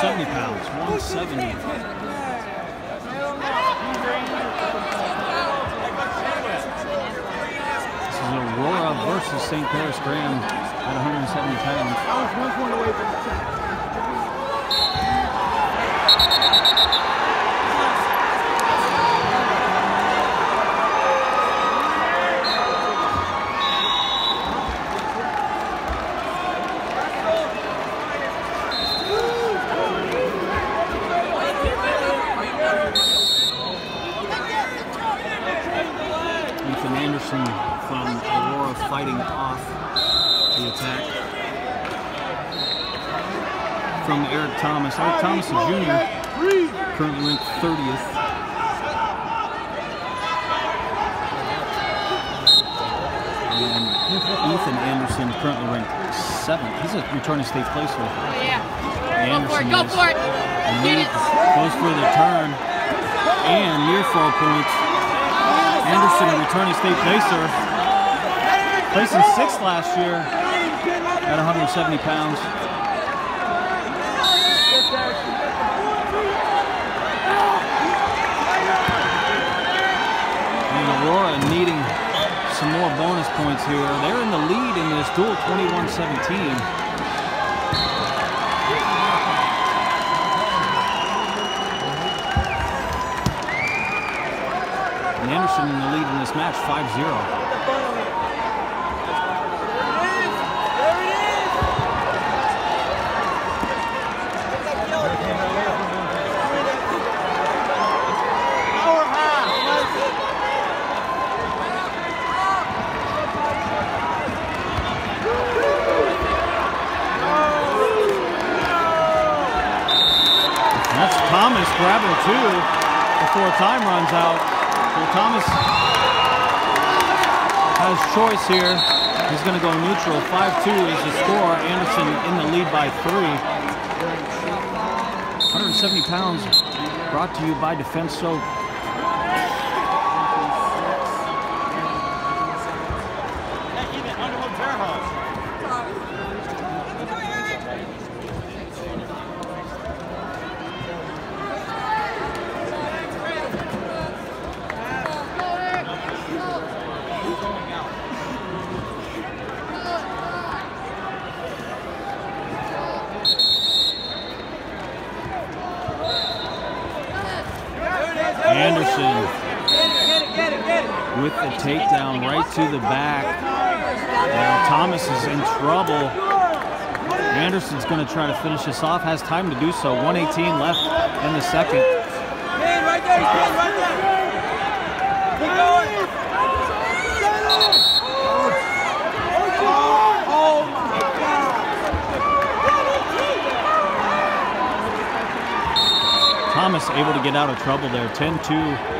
170 pounds. 170. This is Aurora versus St. Paris Graham at 170 pounds. I was one point away from the check. From Aurora fighting off the attack. From Eric Thomas. Eric Thomas, junior, currently ranked 30th. And Ethan Anderson, currently ranked 7th. He's a returning state placer. Oh, yeah. Go for it, go for it. and Get it. goes for the turn and near four points. Anderson, a returning state placer, placing sixth last year at 170 pounds. And Aurora needing some more bonus points here. They're in the lead in this duel, 21-17. Anderson in the lead in this match, 5-0. That's Thomas grabbing two before time runs out. So Thomas has choice here. He's going to go neutral. 5-2 is the score. Anderson in the lead by three. 170 pounds brought to you by Defense Soap. Anderson with the takedown right to the back. Thomas is in trouble. Anderson's going to try to finish this off. Has time to do so. 118 left in the second. Thomas able to get out of trouble there. 10-2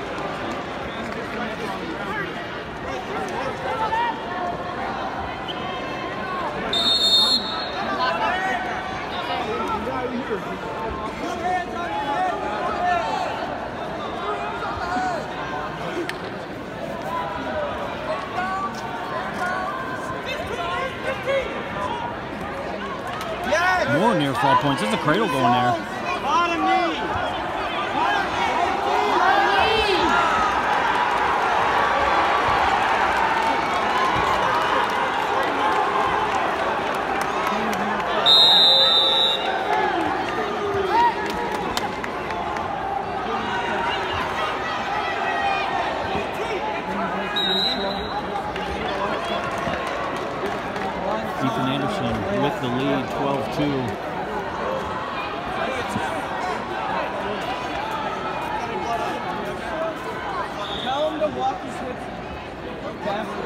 More near fall points. There's a cradle going there. Anderson with the lead, 12-2. Tell him to walk his.